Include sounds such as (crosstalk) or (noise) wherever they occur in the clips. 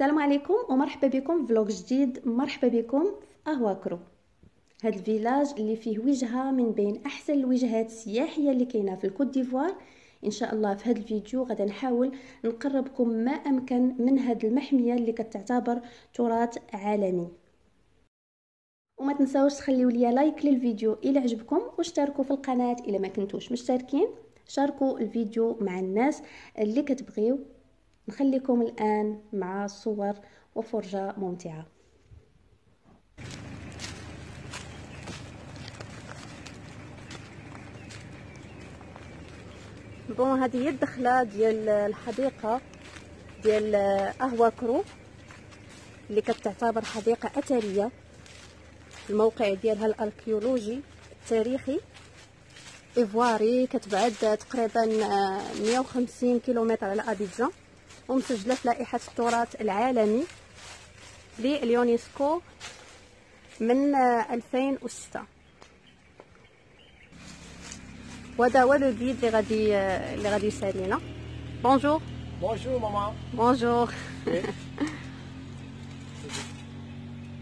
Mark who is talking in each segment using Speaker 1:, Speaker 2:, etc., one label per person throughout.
Speaker 1: السلام عليكم ومرحبا بكم في vlog جديد. مرحبا بكم في اهواكرو هاد ال village اللي فيه وجهة من بين أحسن الوجهات السياحية اللي كاينة في الكوت ديفوار. إن شاء الله في هذا الفيديو غادي نحاول نقربكم ما أمكن من هاد المحمية اللي كتعتبر تراث عالمي. وما تنساوش تخليو ليا like للفيديو إلى عجبكم واشتركوا في القناة إلى ما كنتوش مشتركين. شاركوا الفيديو مع الناس اللي كتبغيو. نخليكم الآن مع صور وفرجة ممتعة. Bon هذه هي الدخلة ديال الحديقة ديال أهواكرو اللي كتعتبر حديقة أثرية. الموقع ديالها الأركيولوجي التاريخي. إيفواري كتبعد تقريبا 150 كيلومتر على أبيجان. ومسجله في لائحه التراث العالمي لليونسكو من 2006 وهذا هو لو غيد اللي غادي اللي غادي يسالينا بونجور
Speaker 2: بونجور ماما
Speaker 1: بونجور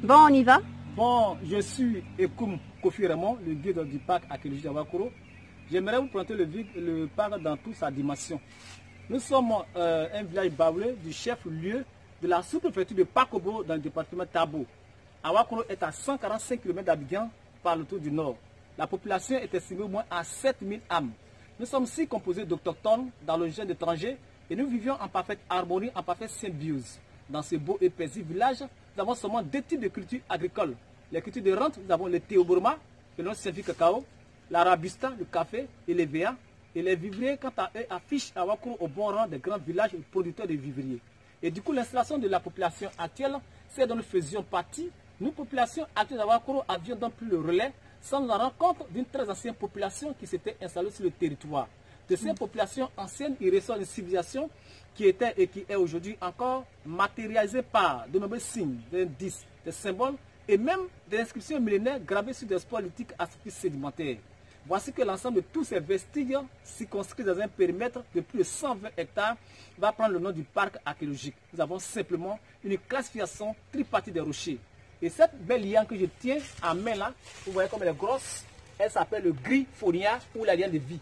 Speaker 1: Bon, on y va
Speaker 2: Bon, je suis Ekoum Kofi Raymond, le guide du parc archéologique d'Awakuro. J'aimerais vous présenter le, le parc dans toute sa dimension. Nous sommes euh, un village baoulé du chef-lieu de la sous-préfecture de Pakobo dans le département Tabo. Awakoro est à 145 km d'Abidjan par le tour du nord. La population est estimée au moins à 7000 âmes. Nous sommes six composés d'autochtones dans le jeune étranger et nous vivions en parfaite harmonie, en parfaite symbiose. Dans ce beau et paisible village, nous avons seulement deux types de cultures agricoles. Les cultures de rente, nous avons le théobroma, le signifie cacao, l'arabista, le café et les véas, et les vivriers, quant à eux, affichent Awakuro au bon rang des grands villages producteurs de vivriers. Et du coup, l'installation de la population actuelle, c'est dont nous faisions partie. Nous, population actuelle d'Awakuro, avions donc plus le relais sans rendre compte d'une très ancienne population qui s'était installée sur le territoire. De ces populations anciennes, il ressort une civilisation qui était et qui est aujourd'hui encore matérialisée par de nombreux signes, des indices, des symboles et même des inscriptions millénaires gravées sur des spots lithiques acidiques sédimentaires. Voici que l'ensemble de tous ces vestiges circonscrits dans un périmètre de plus de 120 hectares va prendre le nom du parc archéologique. Nous avons simplement une classification tripartite des rochers. Et cette belle liane que je tiens en main là, vous voyez comme elle est grosse, elle s'appelle le griffonia ou la liane de vie.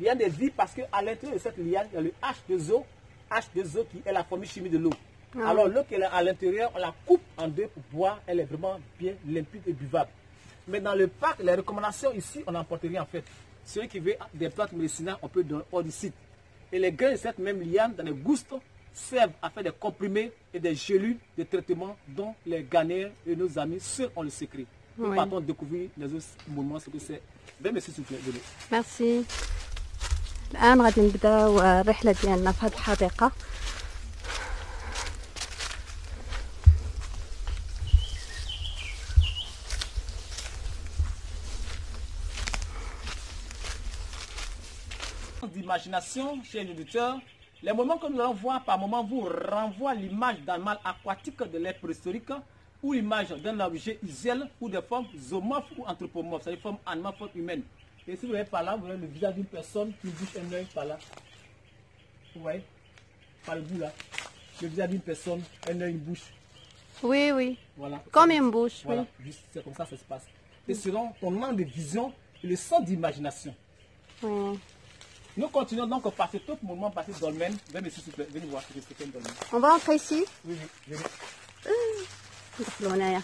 Speaker 2: Liane de vie parce qu'à l'intérieur de cette liane, il y a le H2O, H2O qui est la formule chimique de l'eau. Ah. Alors l'eau qui est à l'intérieur, on la coupe en deux pour boire, elle est vraiment bien limpide et buvable. Mais dans le parc, les recommandations ici, on n'emporte rien en fait. Ceux qui veulent des plantes médicinales, on peut donner hors du site. Et les grains de cette même liane, dans les goustes, servent à faire des comprimés et des gélules de traitement dont les Ghanéens et nos amis seuls ont le secret. Nous oui. partons découvrir les autres moments, ce que c'est. Ben, merci s'il vous plaît.
Speaker 1: Merci. الآن غادي نبداو الرحلة ديالنا في هذه الحديقة
Speaker 2: D'imagination chez l'auditeur, les moments que nous allons voir par moment vous renvoient l'image d'un mal aquatique de l'ère préhistorique ou l'image d'un objet usuel ou des formes zoomorphes ou anthropomorphes, c'est-à-dire formes animales, formes humaines. Et si vous voyez par là, vous voyez le visage d'une personne qui bouge un œil par là. Vous voyez? Par le bout là. Le visage d'une personne, un œil, une bouche.
Speaker 1: Oui, oui.
Speaker 2: Voilà.
Speaker 1: Comme une bouche,
Speaker 2: voilà.
Speaker 1: oui.
Speaker 2: C'est comme ça que ça se passe. Et selon ton angle de vision et le sens d'imagination. Nous continuons donc par cet autre moment, par ce dolmen. Venez, s'il vous plaît, venez voir ce que c'est un dolmen.
Speaker 1: On va entrer ici
Speaker 2: Oui, oui, venez.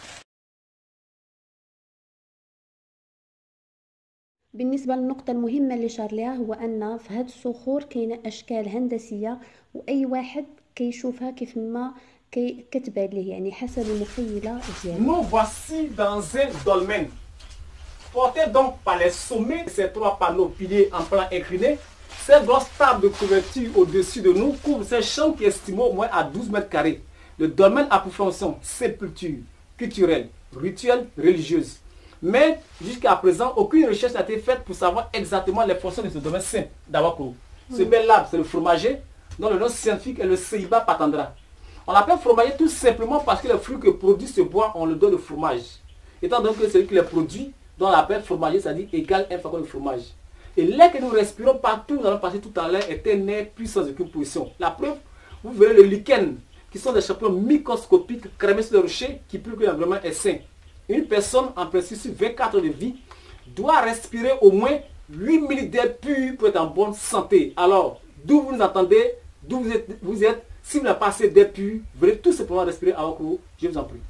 Speaker 1: بالنسبه للنقطه المهمه اللي شار ليها هو ان في هاد الصخور كاينه اشكال هندسيه واي واحد كيشوفها كيف ما كي كتبان ليه يعني حسب المخيله ديالو
Speaker 2: Nous voici dans un dolmen. Porté donc par les sommets de ces trois panneaux piliers en plan incliné, cette grosse table de couverture au-dessus de nous couvre ces champs qui estimons au moins à 12 mètres carrés. Le domaine a pour fonction sépulture, culturelle, rituelle, religieuse. Mais jusqu'à présent, aucune recherche n'a été faite pour savoir exactement les fonctions de ce domaine saint d'Awakuru. Ce bel arbre, c'est le fromager, dont le nom scientifique est le Seiba patandra. On l'appelle fromager tout simplement parce que les fruits que produit ce bois, on le donne de fromage. Étant donné que celui qui les produit, dont on l'appelle fromager, c'est-à-dire égal un flacon de fromage. Et l'air que nous respirons partout, nous allons passer tout à l'heure, est un air puissant sans aucune position. La preuve, vous verrez le lichen qui sont des champignons microscopiques crémés sur le rocher qui prouve que l'environnement est sain. Une personne en principe sur 24 ans de vie doit respirer au moins 8 minutes d'air pur pour être en bonne santé. Alors, d'où vous nous entendez, d'où vous êtes, si vous n'avez pas assez d'air pur, vous allez tout simplement respirer avant que vous, je vous en prie.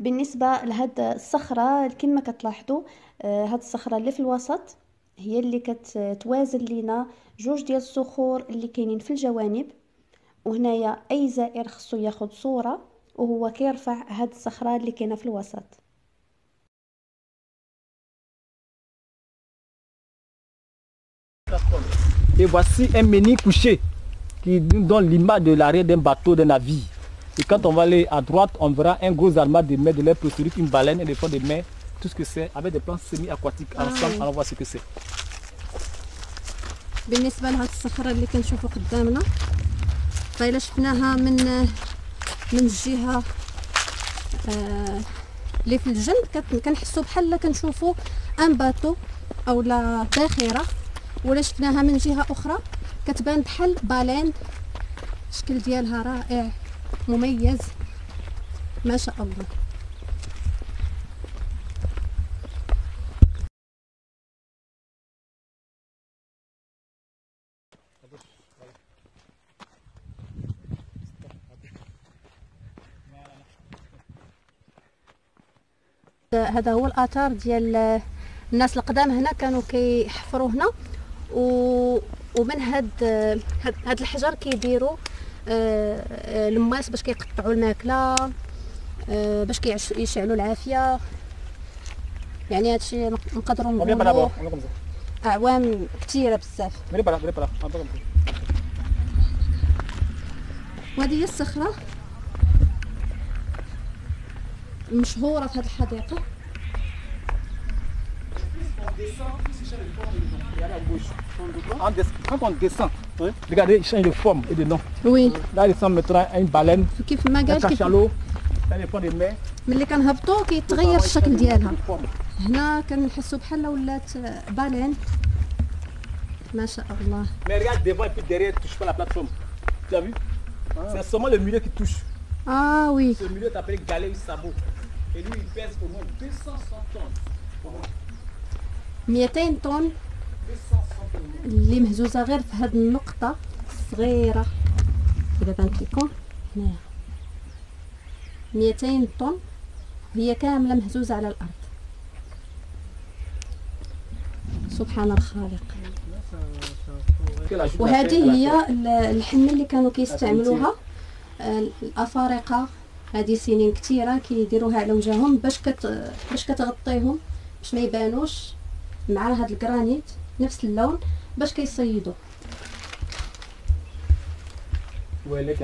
Speaker 1: بالنسبة لهاد الصخرة كما كتلاحظوا آه، هاد الصخرة اللي في الوسط هي اللي كتوازن لينا جوج ديال الصخور اللي كاينين في الجوانب وهنايا أي زائر خصو ياخد صورة وهو كيرفع هاد الصخرة اللي كاينة في الوسط
Speaker 2: Et voici un menu couché qui nous donne l'image de l'arrière d'un bateau, d'un navire. Et quand on va aller à droite, on verra un gros armat de mer de l'air préféré, une baleine des fonds de mer, tout ce que c'est, avec des plantes semi-aquatiques ensemble.
Speaker 1: oui.
Speaker 2: Allons voir ce que c'est.
Speaker 1: بالنسبة لهاد الصخره اللي كنشوفوا قدامنا فإلا شفناها من من الجهه آه، اللي في الجنب كنحسوا بحال كنشوفوا ان باتو أو لا باخره ولا شفناها من جهه أخرى كتبان بحال بالين الشكل ديالها رائع مميز. ما شاء الله. هذا هو الآثار ديال الناس القدام هنا كانوا كيحفروا هنا. و ومن هاد هاد, الحجر كيديروا الماس باش كيقطعوا الماكلة آه، باش كيعش- يشعلوا العافية يعني هادشي نقدروا نقولوا. أعوام كثيره بزاف. وهذه هي الصخرة مشهورة في هذه
Speaker 2: الحديقة Quand on descend, regardez, il change de forme et de nom.
Speaker 1: وي
Speaker 2: Là, il ressemble maintenant à une baleine,
Speaker 1: كيف ما
Speaker 2: un
Speaker 1: قال كيف
Speaker 2: cachalot, un éléphant de mer.
Speaker 1: ملي كنهبطوا كيتغير الشكل ديالها
Speaker 2: Une forme.
Speaker 1: هنا كنحسوا بحال ولات بالين ما شاء الله
Speaker 2: Mais regarde devant et puis derrière, touche pas la plateforme. Tu as vu C'est seulement le milieu qui touche.
Speaker 1: اه وي
Speaker 2: Ce milieu est appelé galet ou sabot. Et lui, il pèse au moins 260 tonnes. Au moins
Speaker 1: 200 طن
Speaker 2: 260 tonnes.
Speaker 1: اللي مهزوزة غير في هذه النقطة الصغيره إذا بانت لكم هنايا. 200 طن. هي كاملة مهزوزة على الأرض. سبحان الخالق. وهذه هي ال- الحنة اللي كانوا كيستعملوها. الأفارقة. هذه سنين كثيره كيديروها على وجههم باش كت باش كتغطيهم باش ما يبانوش مع هذا الجرانيت. نفس اللون باش
Speaker 2: كيصيدو. ويليك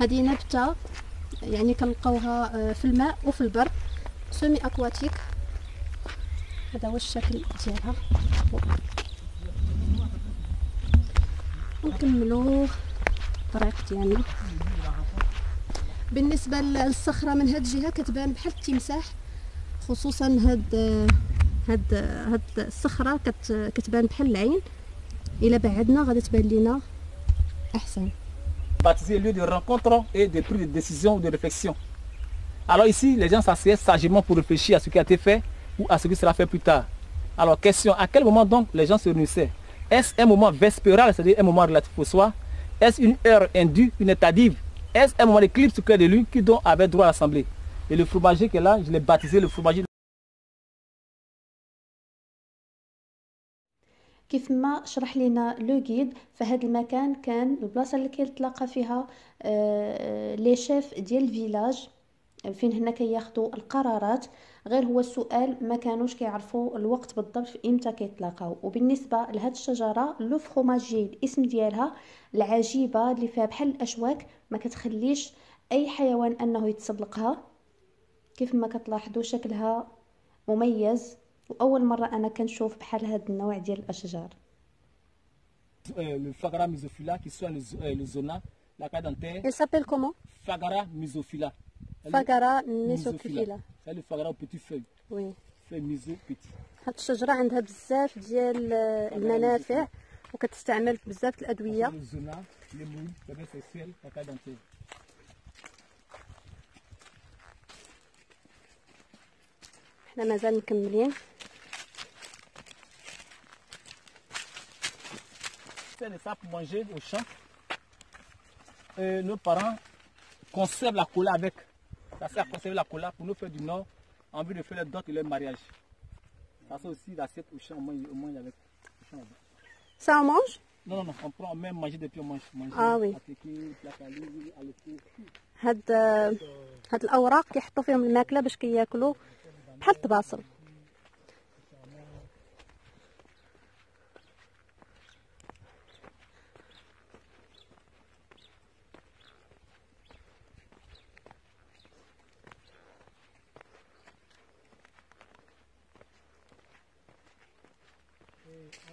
Speaker 1: هذه نبتة يعني كنلقاوها آه، في الماء وفي البر سومي اكواتيك هذا هو الشكل ديالها. ونكملوا الطريق ديالنا بالنسبه للصخره من هاد الجهه كتبان بحال التمساح خصوصا هاد هاد هاد الصخره كت كتبان بحال العين الا بعدنا غادي تبان لينا احسن
Speaker 2: Baptisé lieu de rencontre et de prise de décision ou de réflexion. Alors ici, les gens s'assiedent sagement pour réfléchir à ce qui a été fait ou à ce qui sera fait plus tard. Alors question, à quel moment donc les gens se réunissaient Est-ce un moment vespéral, c'est-à-dire un moment relatif au soir Est-ce une heure indue, une heure tardive Est-ce un moment d'éclipse au clair de lune qui donc avait droit à l'assemblée Et le fromager qui est là, je l'ai baptisé le fromager
Speaker 1: كيف ما شرح لنا لو غيد فهاد المكان كان البلاصه اللي كيتلاقى فيها آه، لي شيف ديال الفيلاج فين هنا كياخدوا القرارات. غير هو السؤال ما كانوش كيعرفوا الوقت بالضبط في إمتى كيتلاقاو. وبالنسبة لهاد الشجرة لو فروماجي الاسم ديالها العجيبة اللي فيها بحال الأشواك ما كتخليش أي حيوان أنه يتسلقها. كيف ما كتلاحظوا شكلها مميز. وأول مرة أنا كنشوف بحال هاد النوع ديال الأشجار.
Speaker 2: Euh, le Fagara mesophila qui soit le, euh, le zona, la carte dentaire.
Speaker 1: Il s'appelle comment?
Speaker 2: Fagara mesophila. فقرة ميزو
Speaker 1: كفيلة الشجرة عندها بزاف ديال المنافع وكتستعمل بزاف الأدوية.
Speaker 2: الزنا
Speaker 1: حنا مازال مكملين.
Speaker 2: C'est les sapes mangées au champ. Et nos parents conservent la cola avec. Ça sert à conserver la cola pour nous faire du nord en vue de faire les dot et leur mariage. Ça sert aussi l'assiette au champ, on mange, on mange avec. Au champ, avec.
Speaker 1: Ça on mange
Speaker 2: Non, non, non, on prend, on même manger depuis on mange. manger
Speaker 1: Ah oui.
Speaker 2: attaquer, placali, aloco.
Speaker 1: هاد هاد الأوراق كيحطوا فيهم الماكلة باش كياكلوا بحال الطباصل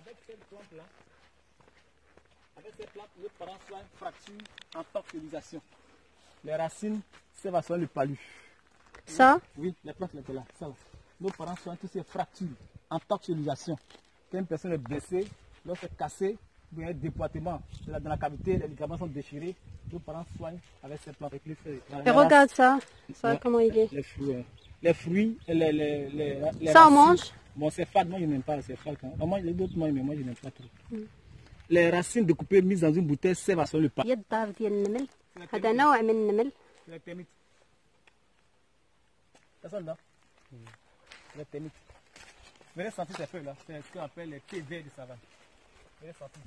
Speaker 2: Avec cette plante-là, avec cette plante, parents soient fracture en torsilisation. Les racines à soigner le palu.
Speaker 1: Ça?
Speaker 2: Oui, les plantes étaient là. Ça. Nos parents soignent toutes ces fractures en torsilisation. Quand une personne est blessée, lorsqu'elle est cassée, il y a un dépoitement dans la cavité, les ligaments sont déchirés, nos parents soignent avec ces plantes. Avec les feuilles.
Speaker 1: Et regarde ça Ça comment il est?
Speaker 2: Les fruits, ouais. les fruits, et les, les, les, les
Speaker 1: Ça, on mange?
Speaker 2: Bon, c'est fade, moi je n'aime pas, c'est fade. quand- On mange les autres mangent, mais moi je n'aime pas trop. Les racines découpées mises dans une bouteille servent à soigner le palu.
Speaker 1: هي الدار ديال النمل هذا نوع من النمل
Speaker 2: C'est la termite. Personne là C'est la termite. Venez sentir ces feuilles là. C'est ce qu'on appelle les thés verts de savane. Venez sentir.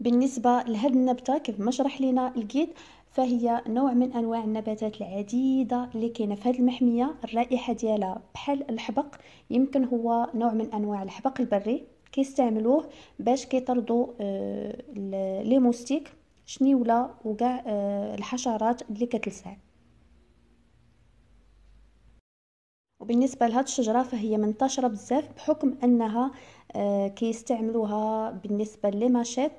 Speaker 1: بالنسبة لهاد النبتة كيف ما شرح لنا الجيد فهي نوع من أنواع النباتات العديدة اللي كاينة في هاد المحمية الرائحة ديالها بحال الحبق. يمكن هو نوع من أنواع الحبق البري. كيستعملوه باش كيطردوا آه، لي موستيك شنيوله وكاع آه، الحشرات اللي كتلسع. وبالنسبة لهاد الشجرة فهي منتشرة بزاف بحكم أنها آه، كيستعملوها بالنسبة لماشيت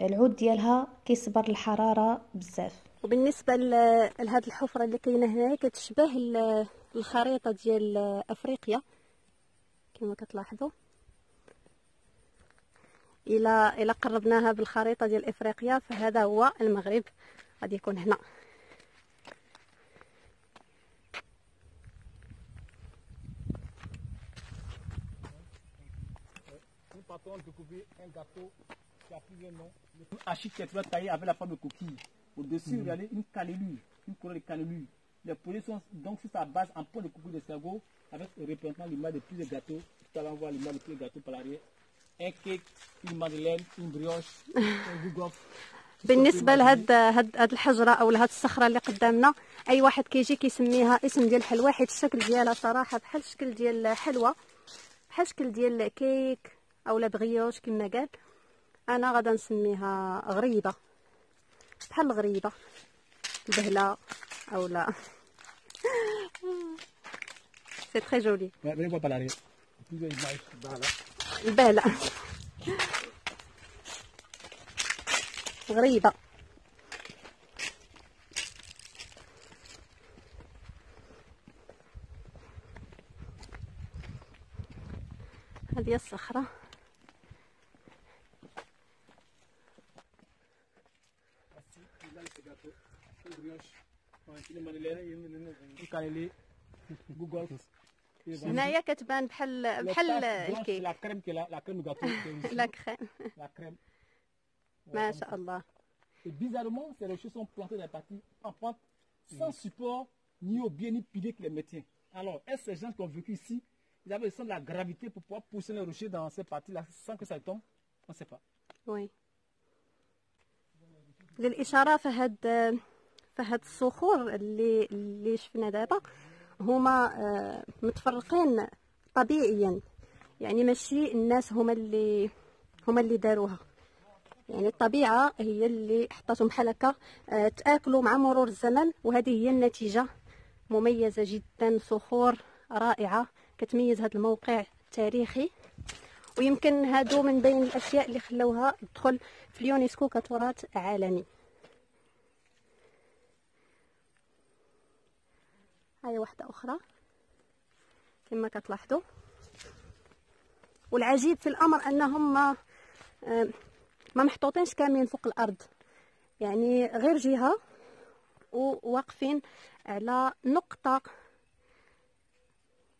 Speaker 1: العود ديالها كيصبر الحرارة بزاف. وبالنسبة لهاد الحفرة اللي كاينة هنايا كتشبه ال- الخريطة ديال أفريقيا. كما كتلاحظوا. إلى إلى قربناها بالخريطة ديال أفريقيا فهذا هو المغرب. غادي يكون هنا.
Speaker 2: Nous partons découvrir un gâteau qui a plusieurs noms. Une architecture taillée avec la forme de coquille. Au-dessus, regardez une cannelure, une couronne de cannelure. Les poignées sont donc sur sa base en point de coupure de cerveau avec représentant l'image de plusieurs gâteaux. Tout à l'heure, on voit l'image de plusieurs gâteaux par l'arrière. Un cake, une madeleine, une brioche, un bougoff.
Speaker 1: بالنسبة لهاد هاد هاد الحجره أو لهاد الصخره اللي قدامنا اي واحد كيجي كيسميها اسم ديال حلوى حيت الشكل ديالها صراحة بحال الشكل ديال حلوى بحال الشكل ديال كيك أو لا بغيوش كما قال أنا غادا نسميها غريبة. بحال الغريبه البهله أو لا. سي تري جولي. البهله غريبة. هذه
Speaker 2: الصخرة. voilà.
Speaker 1: هنايا كتبان بحال
Speaker 2: Le
Speaker 1: بحال
Speaker 2: tache blanche, c'est
Speaker 1: الكيك
Speaker 2: la crème qui est là, la crème du gâteau. qui est ici.
Speaker 1: لا كريم
Speaker 2: La crème.
Speaker 1: ما شاء الله
Speaker 2: Et bizarrement, ces rochers sont plantés dans la partie en pente, sans support, ni au bien ni pilier qui les maintient. Alors, est-ce que ces gens qui ont vécu ici, ils avaient le sens de la gravité pour pouvoir pousser les rochers dans ces parties-là sans que ça tombe On ne sait pas.
Speaker 1: وي للاشاره فهاد فهاد الصخور اللي اللي شفنا دابا هما آه، متفرقين طبيعيا. يعني ماشي الناس هما اللي هما اللي داروها. يعني الطبيعة هي اللي حطاتهم بحال هكا آه، تأكلوا مع مرور الزمن وهذه هي النتيجة. مميزة جدا صخور رائعة كتميز هذا الموقع تاريخي ويمكن هادو من بين الأشياء اللي خلوها تدخل في اليونسكو كتراث عالمي. هاي واحدة أخرى. كما كتلاحظوا. والعجيب في الأمر أنهم ما ما محطوطينش كاملين فوق الأرض. يعني غير جهة وواقفين على نقطة.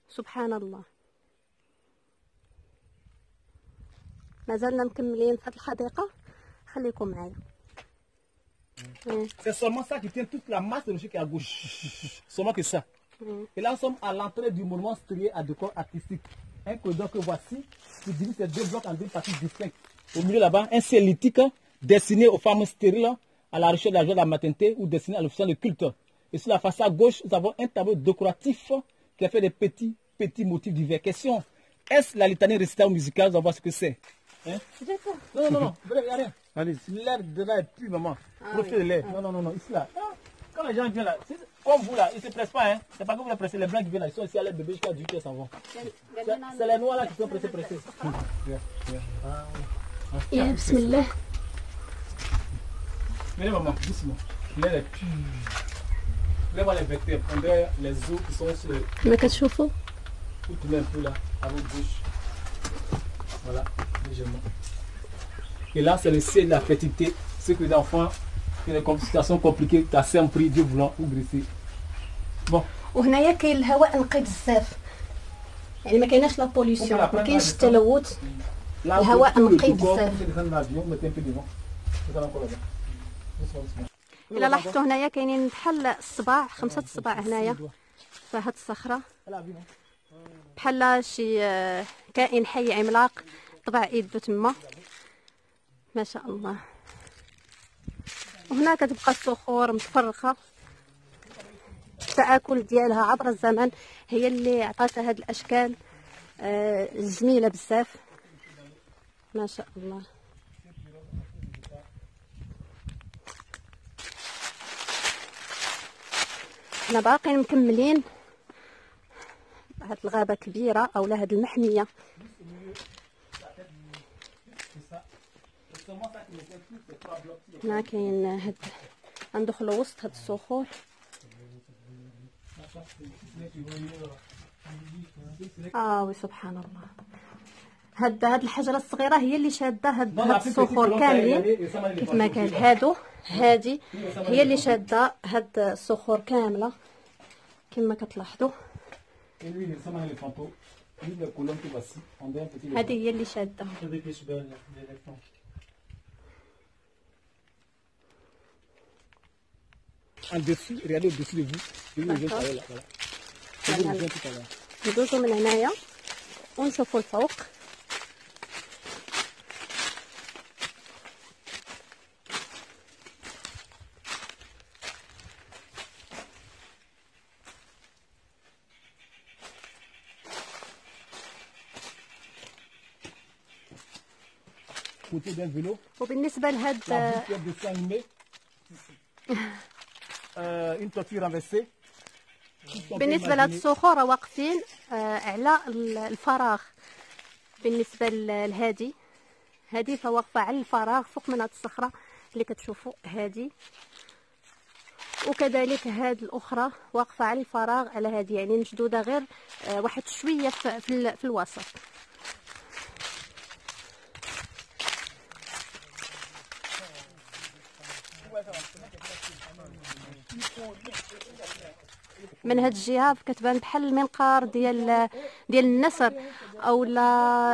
Speaker 1: سبحان الله. مازلنا مكملين في هذه الحديقة. خليكم معايا.
Speaker 2: C'est seulement ça qui tient toute la masse de logique à gauche. Seulement que ça. Et là, nous sommes à l'entrée du monument strié à décor artistique. Un corridor que voici, qui divise ces deux blocs en deux parties distinctes. Au milieu là-bas, un ciel lithique destiné aux femmes stériles, à la recherche de la joie de la maternité ou destiné à l'officier de culte. Et sur la façade gauche, nous avons un tableau décoratif qui a fait des petits, petits motifs divers. Question, est-ce la litanie récitale musicale? Nous allons voir ce que c'est. Hein? Non, non, non, il n'y a rien.
Speaker 3: Allez,
Speaker 2: l'air de là est plus, maman. Ah, Profitez de l'air. Ah. Non, non, non, non, ici là. Hein? Quand les gens viennent là, comme vous là, ils ne se pressent pas, hein. C'est pas que vous les pressez, les blancs qui viennent là, ils sont ici à l'aide bébé jusqu'à 18 heures s'en vont. C'est les noirs là qui sont pressés, pressés. (laughs)
Speaker 1: Hum, ah, ya, bismillah.
Speaker 2: Venez maman, doucement. L'air est pur. Vous voir les vecteurs, prendrez les os qui sont sur. Mais
Speaker 1: qu'est-ce que
Speaker 2: Vous tournez un peu là, à votre bouche. Voilà, légèrement. Et là, c'est le ciel de la fertilité. Ce que les enfants, qui ont des complications compliquées, t'as sempre Dieu voulant ou grisser. Bon,
Speaker 1: وهنايا كاين الهواء نقي بزاف يعني ما كايناش لا بوليسيون ما كاينش التلوث
Speaker 2: là-bas. Doucement, doucement.
Speaker 1: الا لاحظتوا هنايا كاينين بحال الصباع خمسه الصباع هنايا في هاد الصخره بحال شي آه، كائن حي عملاق طبع ايدو تما ما شاء الله. وهنا كتبقى الصخور متفرقة. التآكل ديالها عبر الزمن هي اللي عطاتها هاد الأشكال آه، جميله بزاف. ما شاء الله. حنا باقيين مكملين. هاد الغابة كبيرة أو هاد المحمية. هنا كاين هاد غندخلو وسط هاد الصخور. آه وي سبحان الله. هاد هاد الحجرة الصغيرة هي اللي شادة هاد, هاد الصخور كاملين.
Speaker 2: elle est-
Speaker 1: كيف ما كان. هادو هادي هي اللي شادة هاد الصخور كاملة. كما كتلاحظوا
Speaker 2: Et lui, il ressemble En dessous, regardez au-dessus de vous. Je vous rejoins tout à l'heure, là, voilà. Je vous
Speaker 1: Voilà.
Speaker 2: rejoins tout à l'heure.
Speaker 1: ندوزو من هنايا ونشوفوا الفوق
Speaker 2: Côté d'un (laughs) Tout ce qu'on peut
Speaker 1: بالنسبة لهاد. الصخور واقفين آه، على ال- الفراغ. بالنسبة ل- لهادي. هادي فواقفة على الفراغ فوق من هاد الصخرة اللي كتشوفوا. هادي. وكذلك هاد الأخرى واقفة على الفراغ على هادي. يعني مشدودة غير آه، واحد شوية في, في, في الوسط. من هاد الجهة كتبان بحال المنقار ديال ديال النسر أو لا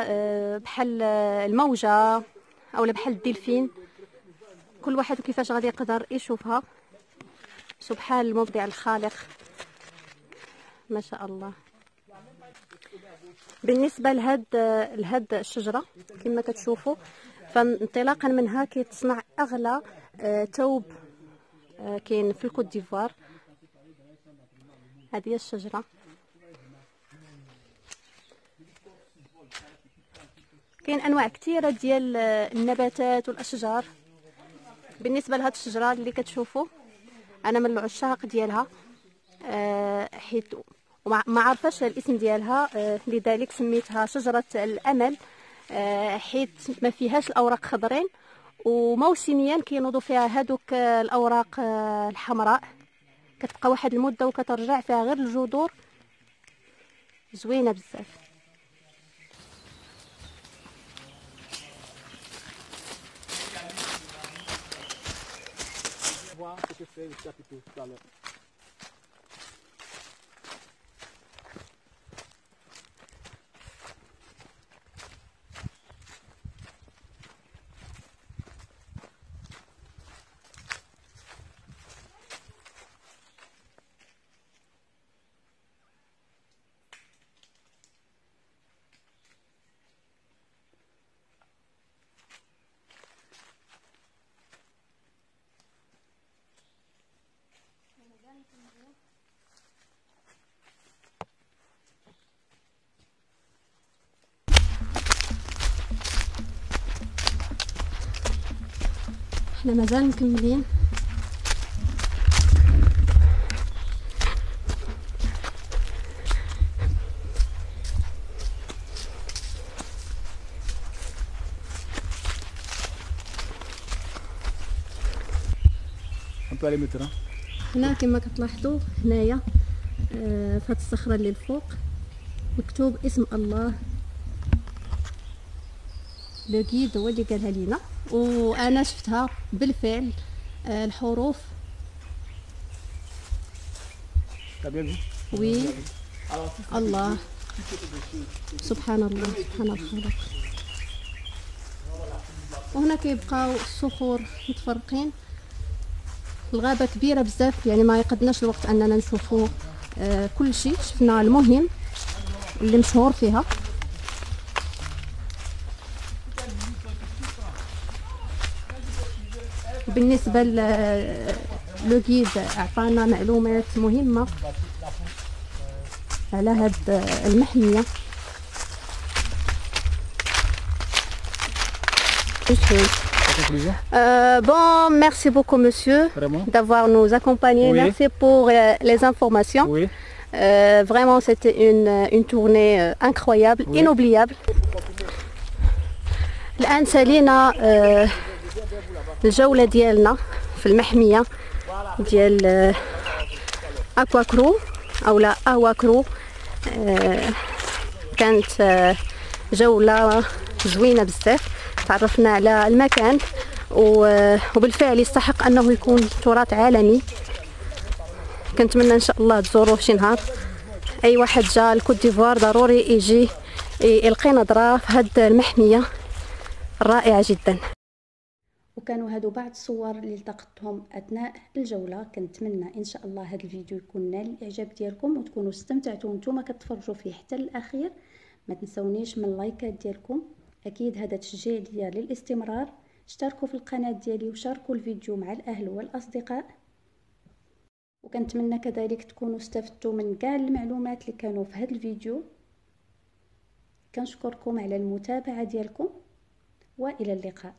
Speaker 1: آه، بحال الموجة أو لا بحال الدلفين كل واحد كيفاش غادي يقدر يشوفها. سبحان المبدع الخالق. ما شاء الله. بالنسبة لهاد لهاد الشجرة كما كتشوفوا فانطلاقا منها كيتصنع أغلى آه، ثوب آه، كاين في الكوت ديفوار. هذه هي الشجرة. كاين أنواع كثيرة ديال آه، النباتات والأشجار. بالنسبة لهاد الشجرة اللي كتشوفوا أنا من العشاق ديالها آه، حيت وما عرفاش الاسم ديالها آه، لذلك سميتها شجرة الأمل آه، حيث ما فيهاش الأوراق خضرين. وموسميا كينوضوا فيها هذوك الأوراق الحمراء كتبقى واحد المدة وكترجع فيها غير الجذور زوينة بزاف
Speaker 2: voir ce que fait le chapiteau tout à l'heure.
Speaker 1: إحنا مازال مكملين. هنا كما كتلاحظوا هنايا آه، في هاد الصخرة اللي الفوق مكتوب اسم الله. لو هو اللي قالها لينا. وأنا شفتها بالفعل آه، الحروف. وي. الله. سبحان الله سبحان الخالق وهنا كيبقاو الصخور متفرقين. الغابة كبيرة بزاف يعني ما يقدناش الوقت أننا نشوفوا آه كل شيء. شفنا المهم اللي مشهور فيها. بالنسبة لو جيد أعطانا معلومات مهمة على هاد المحمية Euh, bon, merci beaucoup, monsieur, d'avoir nous accompagné. Oui. Merci pour euh, les informations. Oui. Euh, vraiment, c'était une, une tournée euh, incroyable, oui. inoubliable. الآن سالينا الجولة ديالنا في المحمية ديال اكوا كرو أو لا اوا كرو كانت جولة زوينة بزاف. تعرفنا على المكان وبالفعل يستحق أنه يكون تراث عالمي. كنتمنى إن شاء الله تزوروه شي نهار. أي واحد جا الكوت ديفوار ضروري يجي يلقي نظره في هاد المحمية. رائعة جدا. وكانوا هادو بعض الصور اللي التقطتهم أثناء الجولة. كنتمنى إن شاء الله هذا الفيديو يكون نال الإعجاب ديالكم وتكونوا استمتعتوا نتوما كتفرجوا فيه حتى الأخير. ما تنسونيش من اللايكات ديالكم. أكيد هذا تشجيع ليا للاستمرار. اشتركوا في القناة ديالي وشاركوا الفيديو مع الأهل والأصدقاء. وكنتمنى كذلك تكونوا استفدتوا من كاع المعلومات اللي كانوا في هذا الفيديو. كنشكركم على المتابعة ديالكم. وإلى اللقاء.